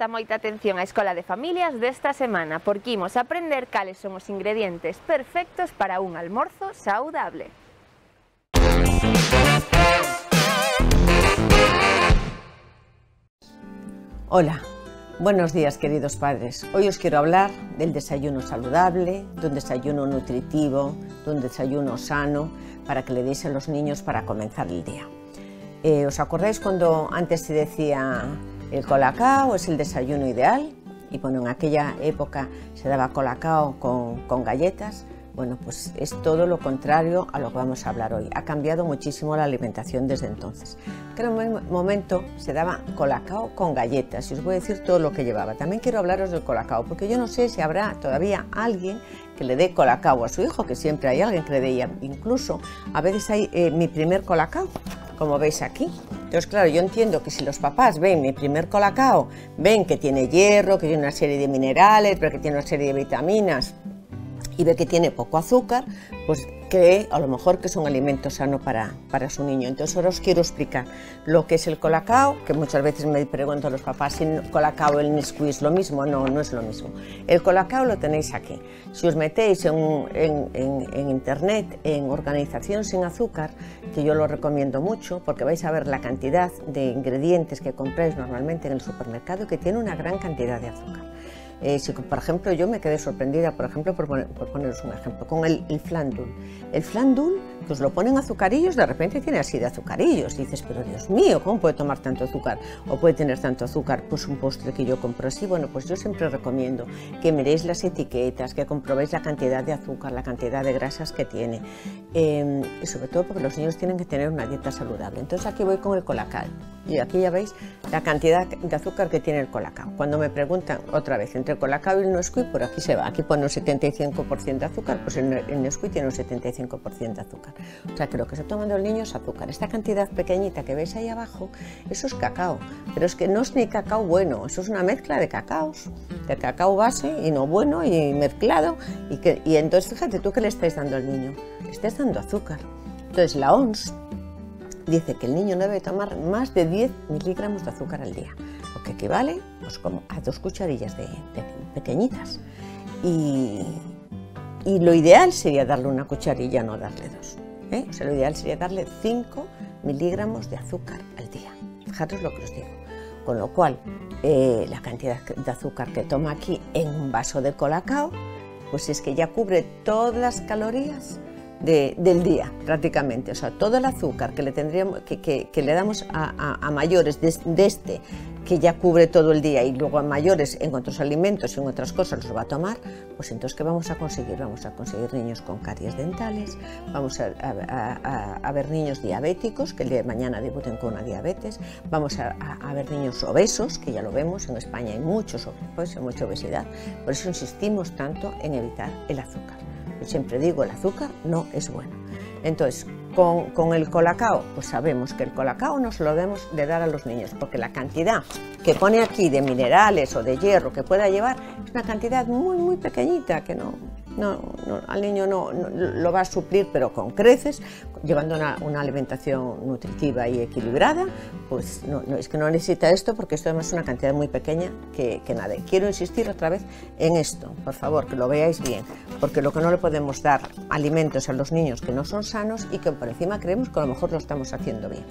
Presta moita atención á Escola de Familias desta semana porque imos aprender cales son os ingredientes perfectos para un almorzo saudable. Hola, buenos días queridos padres. Hoy os quiero hablar del desayuno saludable, de un desayuno nutritivo, de un desayuno sano para que le deis a los niños para comenzar el día. Eh, ¿Os acordáis cuando antes se decía el colacao es el desayuno ideal? Y bueno, en aquella época se daba colacao con, galletas. Bueno, pues es todo lo contrario a lo que vamos a hablar hoy. Ha cambiado muchísimo la alimentación desde entonces. En un momento se daba colacao con galletas y os voy a decir todo lo que llevaba. También quiero hablaros del colacao porque yo no sé si habrá todavía alguien que le dé colacao a su hijo, que siempre hay alguien que le dé. Incluso a veces hay eh, mi primer colacao, como veis aquí. Entonces, claro, yo entiendo que si los papás ven mi primer colacao, ven que tiene hierro, que tiene una serie de minerales, pero que tiene una serie de vitaminas y ve que tiene poco azúcar, pues cree a lo mejor que es un alimento sano para, para su niño. Entonces ahora os quiero explicar lo que es el colacao, que muchas veces me pregunto a los papás si el colacao el Nesquik es lo mismo. No, no es lo mismo. El colacao lo tenéis aquí. Si os metéis en, en, en, en internet, en Organización Sin Azúcar, que yo lo recomiendo mucho, porque vais a ver la cantidad de ingredientes que compráis normalmente en el supermercado, que tiene una gran cantidad de azúcar. Eh, si, por ejemplo, yo me quedé sorprendida, por ejemplo, por, poner, por poneros un ejemplo, con el, el flandul. El flandul, que os lo ponen azucarillos, de repente tiene así de azucarillos. dices, pero Dios mío, ¿cómo puede tomar tanto azúcar? O puede tener tanto azúcar, pues un postre que yo compro así. Bueno, pues yo siempre recomiendo que miréis las etiquetas, que comprobéis la cantidad de azúcar, la cantidad de grasas que tiene. Eh, y sobre todo porque los niños tienen que tener una dieta saludable. Entonces aquí voy con el colacao. Y aquí ya veis la cantidad de azúcar que tiene el colacao. Cuando me preguntan otra vez entre el colacao y el Nesquik, por aquí se va. Aquí pone un 75% de azúcar, pues el, el Nesquik tiene un 75% de azúcar. O sea que lo que está tomando el niño es azúcar. Esta cantidad pequeñita que veis ahí abajo, eso es cacao. Pero es que no es ni cacao bueno, eso es una mezcla de cacaos, de cacao base y no bueno y mezclado. Y, que, y entonces fíjate tú que le estáis dando al niño. Le estás dando azúcar. Entonces la ONS dice que el niño no debe tomar más de 10 miligramos de azúcar al día, lo que equivale pues, como a dos cucharillas de pequeñitas. Y, y, lo ideal sería darle una cucharilla, no darle dos. ¿eh? O sea, lo ideal sería darle 5 miligramos de azúcar al día. Fijaros lo que os digo. Con lo cual, eh, la cantidad de azúcar que toma aquí en un vaso de colacao, pues es que ya cubre todas las calorías de, del día, prácticamente. O sea, todo el azúcar que le, tendríamos, que, que, le damos a, mayores de, este, que ya cubre todo el día, y luego a mayores en otros alimentos y en otras cosas los va a tomar, pues entonces, ¿qué vamos a conseguir? Vamos a conseguir niños con caries dentales, vamos a, a, a ver niños diabéticos, que el día de mañana debuten con una diabetes, vamos a, ver niños obesos, que ya lo vemos, en España hay muchos sobrepeso, mucha obesidad, por eso insistimos tanto en evitar el azúcar. Yo siempre digo, el azúcar no es bueno. Entonces, con, con, el colacao, pues sabemos que el colacao no se lo debemos de dar a los niños, porque la cantidad que pone aquí de minerales o de hierro que pueda llevar es una cantidad muy, muy pequeñita, que no, no, no al niño no, lo va a suplir, pero con creces, llevando una, alimentación nutritiva y equilibrada, pues no, es que no necesita esto, porque esto además es una cantidad muy pequeña que, que nada. Quiero insistir otra vez en esto, por favor, que lo veáis bien, porque lo que no le podemos dar alimentos a los niños que no son sanos y que por encima creemos que a lo mejor lo estamos haciendo bien.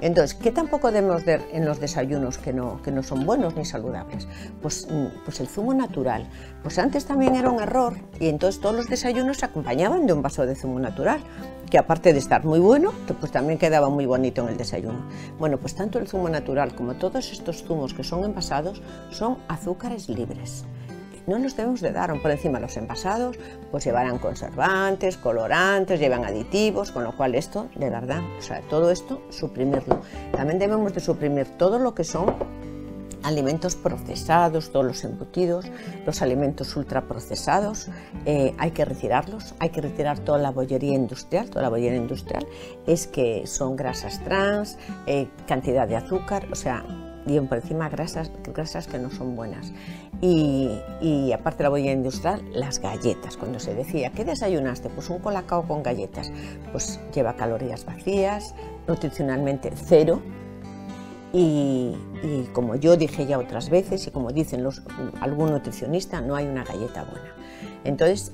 Entonces, ¿qué tampoco debemos ver en los desayunos que no, que no son buenos ni saludables? Pues, pues el zumo natural. Pues antes también era un error y entonces todos los desayunos se acompañaban de un vaso de zumo natural, que aparte de estar muy bueno, pues también quedaba muy bonito en el desayuno. Bueno, pues tanto el zumo natural como todos estos zumos que son envasados son azúcares libres no los debemos de dar por encima los envasados, pues llevarán conservantes, colorantes, llevan aditivos, con lo cual esto, de verdad, o sea, todo esto, suprimirlo. También debemos de suprimir todo lo que son alimentos procesados, todos los embutidos, los alimentos ultraprocesados, eh, hay que retirarlos, hay que retirar toda la bollería industrial, toda la bollería industrial es que son grasas trans, eh, cantidad de azúcar, o sea, bien por encima grasas, grasas que no son buenas. Y, y aparte la bollería industrial, las galletas. Cuando se decía, ¿qué desayunaste? Pues un colacao con galletas. Pues lleva calorías vacías, nutricionalmente cero, Y, como yo dije ya otras veces y como dicen algún nutricionista, no hay una galleta buena. Entonces,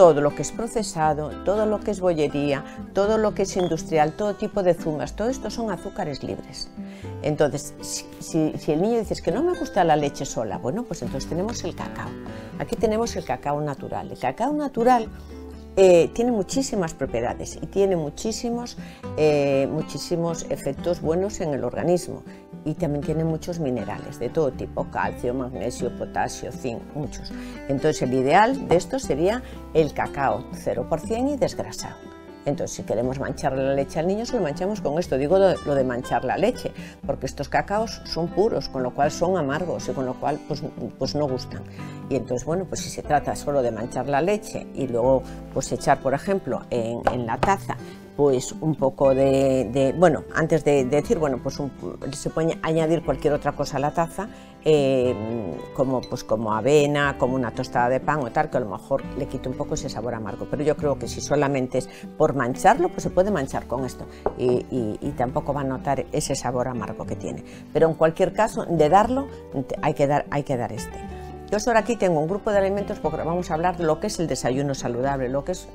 todo lo que es procesado, todo lo que es bollería, todo lo que es industrial, todo tipo de zumas, todo esto son azúcares libres. Entonces, si, el niño dice que no me gusta la leche sola, bueno, pues entonces tenemos el cacao. Aquí tenemos el cacao natural. El cacao natural eh, tiene muchísimas propiedades y tiene muchísimos, eh, muchísimos efectos buenos en el organismo y también tiene muchos minerales de todo tipo, calcio, magnesio, potasio, zinc, muchos. Entonces el ideal de esto sería el cacao 0% y desgrasado. Entonces, si queremos manchar la leche al niño, se lo manchamos con esto. Digo lo, de manchar la leche, porque estos cacaos son puros, con lo cual son amargos y con lo cual pues, pues no gustan. Y entonces, bueno, pues si se trata solo de manchar la leche y luego pues echar, por ejemplo, en la taza pues un poco de, bueno, antes de, decir, bueno, pues se puede añadir cualquier otra cosa a la taza, eh, como, pues como avena, como una tostada de pan o tal, que a lo mejor le quite un poco ese sabor amargo. Pero yo creo que si solamente es por mancharlo, pues se puede manchar con esto y, y tampoco va a notar ese sabor amargo que tiene. Pero en cualquier caso, de darlo, hay que dar, hay que dar este. Yo ahora aquí tengo un grupo de alimentos porque vamos a hablar de lo que es el desayuno saludable, lo que es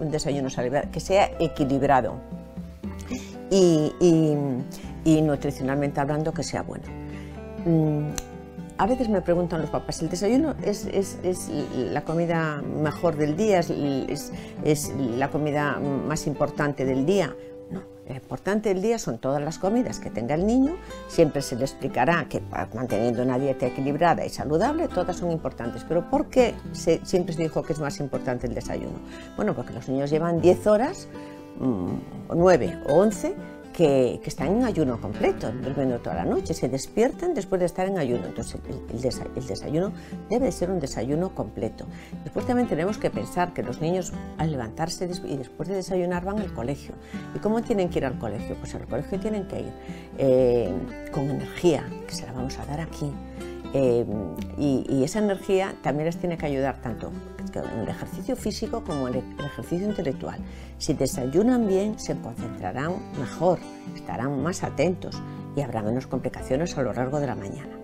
un desayuno saludable, que sea equilibrado y, nutricionalmente hablando que sea bueno. Mm, a veces me preguntan los papás, ¿el desayuno es, la comida mejor del día? ¿Es, la comida más importante del día? Lo importante del día son todas las comidas que tenga el niño, siempre se le explicará que manteniendo una dieta equilibrada y saludable, todas son importantes. Pero ¿por qué siempre se dijo que es más importante el desayuno? Bueno, porque los niños llevan 10 horas, mm, o 9 o 11 que, están en ayuno completo, durmiendo toda la noche, se despiertan después de estar en ayuno. Entonces el, desayuno debe ser un desayuno completo. Después también tenemos que pensar que los niños al levantarse y después de desayunar van al colegio. ¿Y cómo tienen que ir al colegio? Pues al colegio tienen que ir eh, con energía, que se la vamos a dar aquí. Eh, y, esa energía también les tiene que ayudar tanto el ejercicio físico como en el ejercicio intelectual. Si desayunan bien, se concentrarán mejor, estarán más atentos y habrá menos complicaciones a lo largo de la mañana.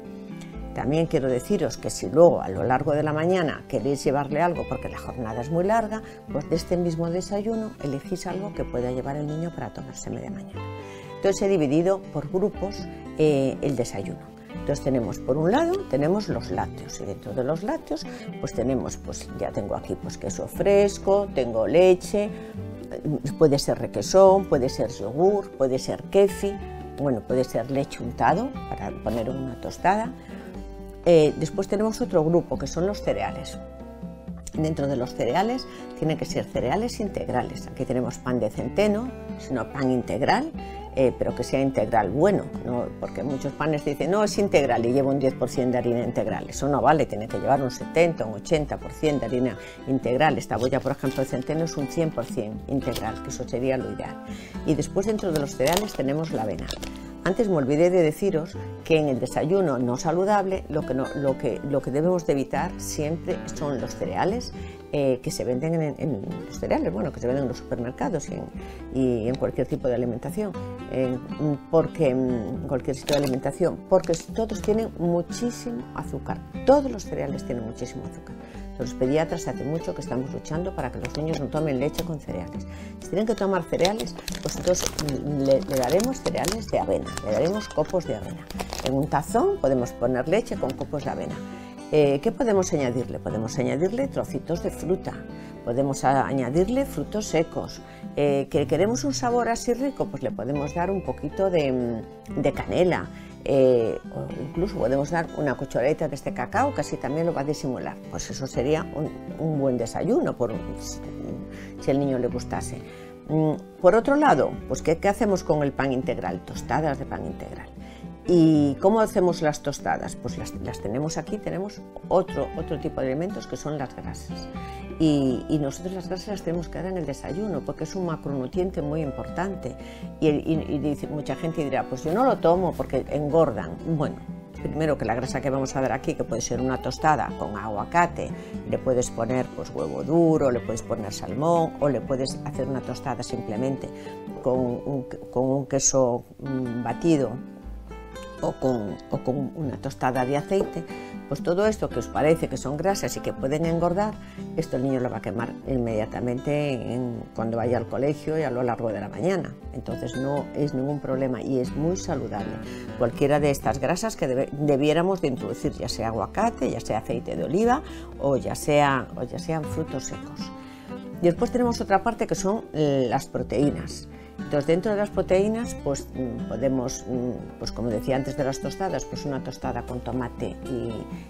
También quiero deciros que si luego a lo largo de la mañana queréis llevarle algo porque la jornada es muy larga, pues de este mismo desayuno elegís algo que pueda llevar el niño para tomarse media mañana. Entonces he dividido por grupos eh, el desayuno. Entonces tenemos por un lado tenemos los lácteos y dentro de los lácteos pues tenemos pues ya tengo aquí pues queso fresco, tengo leche, puede ser requesón, puede ser yogur, puede ser kefi, bueno puede ser leche untado para poner una tostada. Eh, después tenemos otro grupo que son los cereales. Dentro de los cereales tienen que ser cereales integrales. Aquí tenemos pan de centeno, sino pan integral eh, pero que sea integral bueno, porque muchos panes dicen, no, es integral y lleva un 10% de harina integral. Eso no vale, tiene que llevar un 70, un 80% de harina integral. Esta boya, por ejemplo, de centeno es un 100% integral, que eso sería lo ideal. Y después dentro de los cereales tenemos la avena. Antes me olvidé de deciros que en el desayuno no saludable lo que, lo que, lo que debemos de evitar siempre son los cereales eh, que se venden en, los cereales, bueno, que se venden en los supermercados y en, cualquier tipo de alimentación, porque en cualquier sitio de alimentación, porque todos tienen muchísimo azúcar, todos los cereales tienen muchísimo azúcar. Los pediatras hace mucho que estamos luchando para que los niños no tomen leche con cereales. Si tienen que tomar cereales, pues entonces le, daremos cereales de avena, le daremos copos de avena. En un tazón podemos poner leche con copos de avena. Eh, ¿Qué podemos añadirle? Podemos añadirle trocitos de fruta, podemos añadirle frutos secos. Eh, ¿Que queremos un sabor así rico? Pues le podemos dar un poquito de canela. Eh, incluso podemos dar una cucharadita de este cacao que así también lo va a disimular. Pues eso sería un, buen desayuno por, si el niño le gustase. Mm, por otro lado, pues ¿qué, hacemos con el pan integral? Tostadas de pan integral. ¿Y cómo hacemos las tostadas? Pues las, tenemos aquí, tenemos otro, otro tipo de elementos que son las grasas. Y, nosotros las grasas las tenemos que dar en el desayuno porque es un macronutriente muy importante. Y, dice, mucha gente dirá, pues yo no lo tomo porque engordan. Bueno, primero que la grasa que vamos a dar aquí, que puede ser una tostada con aguacate, le puedes poner pues, huevo duro, le puedes poner salmón o le puedes hacer una tostada simplemente con un, con un queso mm, batido o con, o con una tostada de aceite, pues todo esto que os parece que son grasas y que pueden engordar, esto el niño lo va a quemar inmediatamente cuando vaya al colegio y a lo largo de la mañana. Entonces no es ningún problema y es muy saludable. Cualquiera de estas grasas que debiéramos de introducir, ya sea aguacate, ya sea aceite de oliva o ya, sea, o ya sean frutos secos. Después tenemos otra parte que son las proteínas. Entonces, dentro de las proteínas, pues mm, podemos, mm, pues como decía antes de las tostadas, pues una tostada con tomate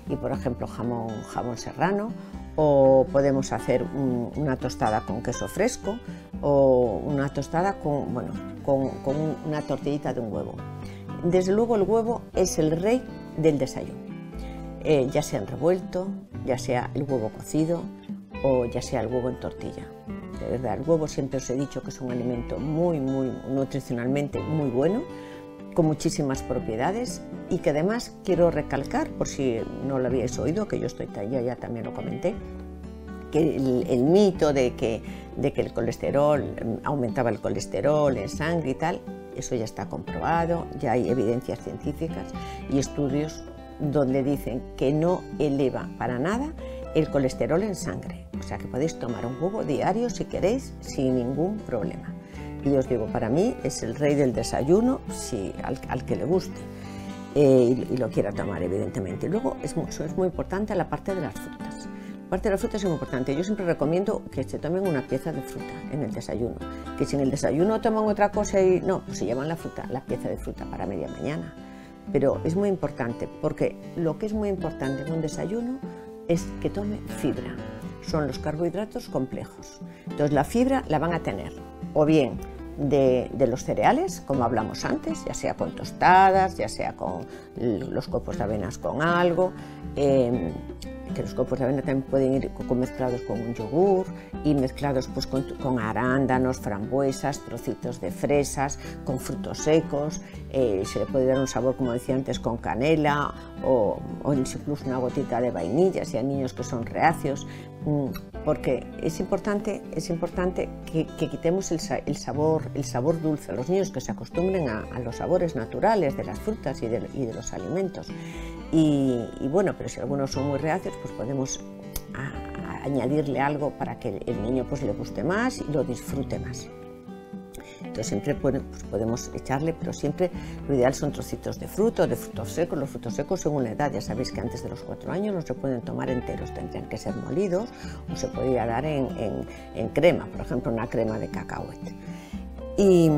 y, por ejemplo, jamón, jamón serrano, o podemos hacer una tostada con queso fresco, o una tostada con, bueno, con, una tortillita de un huevo. Desde luego el huevo es el rey del desayuno, eh, ya sea en revuelto, ya sea el huevo cocido o ya sea el huevo en tortilla de verdad, el huevo siempre os he dicho que es un alimento muy, muy nutricionalmente muy bueno, con muchísimas propiedades y que además quiero recalcar, por si no lo habíais oído, que yo estoy ya, ya también lo comenté, que el, mito de que, de que el colesterol aumentaba el colesterol en sangre y tal, eso ya está comprobado, ya hay evidencias científicas y estudios donde dicen que no eleva para nada el colesterol en sangre. O sea que podéis tomar un huevo diario si queréis sin ningún problema. Y os digo, para mí es el rey del desayuno, si, al, que le guste eh, y, lo quiera tomar, evidentemente. Y luego es, muy importante la parte de las frutas. La parte de las frutas es muy importante. Yo siempre recomiendo que se tomen una pieza de fruta en el desayuno. Que si en el desayuno toman otra cosa y no, pues se llevan la fruta, la pieza de fruta para media mañana. Pero es muy importante porque lo que es muy importante en un desayuno es que tome fibra. Son los carbohidratos complejos. Entonces la fibra la van a tener o bien de, los cereales, como hablamos antes, ya sea con tostadas, ya sea con los copos de avenas con algo, em, que los copos de avena también pueden ir mezclados con un yogur y mezclados pues, con, arándanos, frambuesas, trocitos de fresas, con frutos secos, eh, se le puede dar un sabor, como decía antes, con canela o, incluso una gotita de vainilla si hay niños que son reacios, mm, porque es importante, es importante que, quitemos el, sabor, el sabor dulce a los niños, que se acostumbren a, los sabores naturales de las frutas y de, y de los alimentos. Y, bueno, pero si algunos son muy reacios, pues podemos añadirle algo para que el niño pues, le guste más y lo disfrute más. Entonces siempre pues, podemos echarle, pero siempre lo ideal son trocitos de fruto, de frutos secos. Los frutos secos según la edad, ya sabéis que antes de los cuatro años no se pueden tomar enteros, tendrían que ser molidos o se podría dar en, en crema, por ejemplo una crema de cacahuete. Y,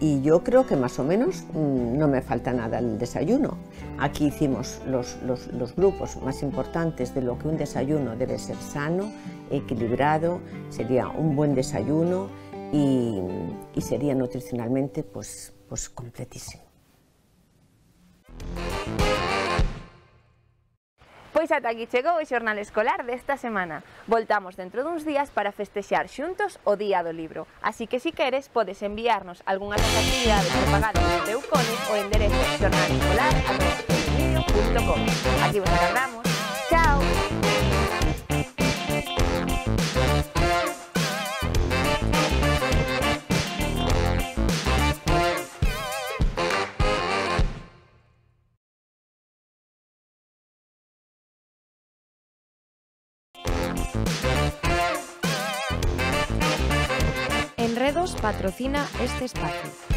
y yo creo que más o menos mm, no me falta nada el desayuno. Aquí hicimos los, grupos más importantes de lo que un desayuno debe ser sano, equilibrado, sería un buen desayuno y, sería nutricionalmente pues, pues completísimo. pois ata aquí chegou o xornal escolar desta semana. Voltamos dentro duns días para festexar xuntos o Día do Libro. Así que, si queres, podes enviarnos algunha das actividades propagadas no teu cole o enderezo xornalescolar.com. Aquí vos agardamos. Patrocina este espacio.